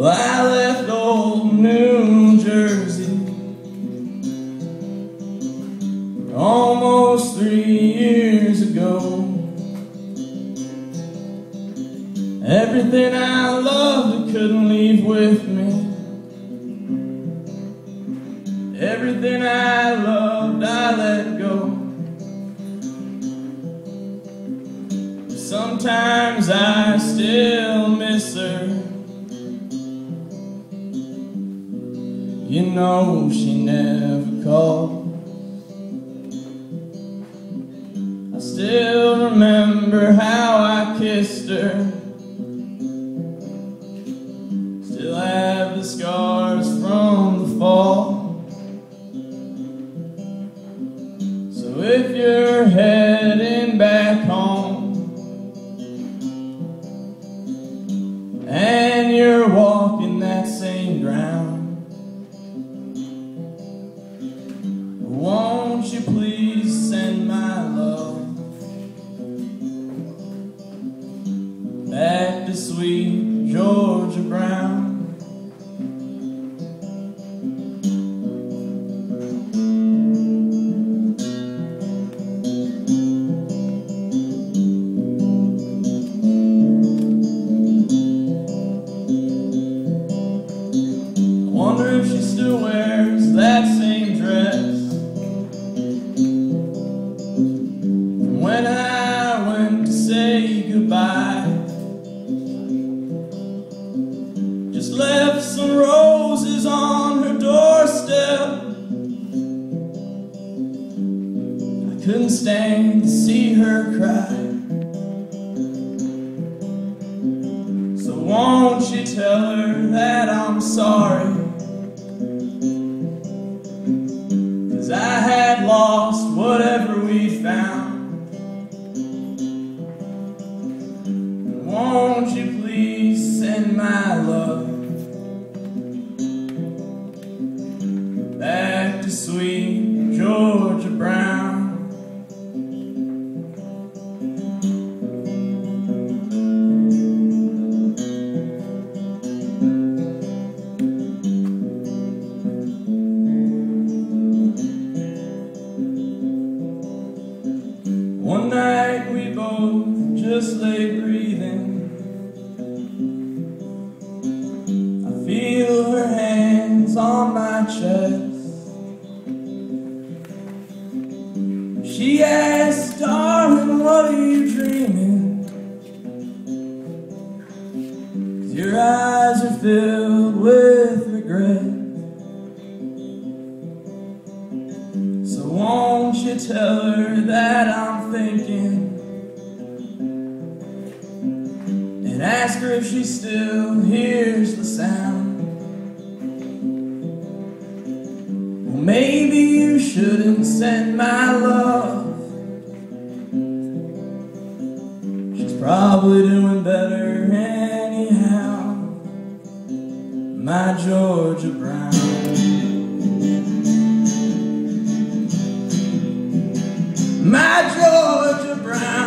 I left old New Jersey almost three years ago. Everything I loved, I couldn't leave with me. Everything I loved, I let go. Sometimes I still You know she never called. I still remember how I kissed her. Still have the scars from the fall. So if you're heading back home and you're walking wonder if she still wears that same dress when I went to say goodbye. Just left some roses on her doorstep. I couldn't stand to see her cry. So won't you tell her that I'm sorry? One night we both just lay breathing. I feel her hands on my chest. She asks, darling, what are you dreaming? 'Cause your eyes are filled with tell her that I'm thinking. And ask her if she still hears the sound. Well maybe you shouldn't send my love. She's probably doing better anyhow. My Georgia Brown my Georgia Brown.